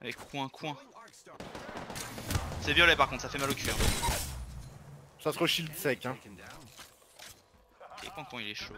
Avec coin, coin. C'est violet par contre, ça fait mal au cul. Hein. Ça se shield sec hein. Et coin, coin, il est chaud.